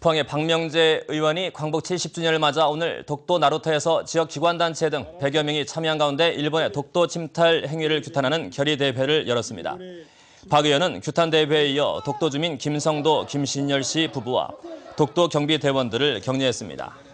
포항의 박명재 의원이 광복 70주년을 맞아 오늘 독도 나루터에서 지역 기관단체 등 100여 명이 참여한 가운데 일본의 독도 침탈 행위를 규탄하는 결의 대회를 열었습니다. 박 의원은 규탄 대회에 이어 독도 주민 김성도, 김신열 씨 부부와 독도 경비 대원들을 격려했습니다.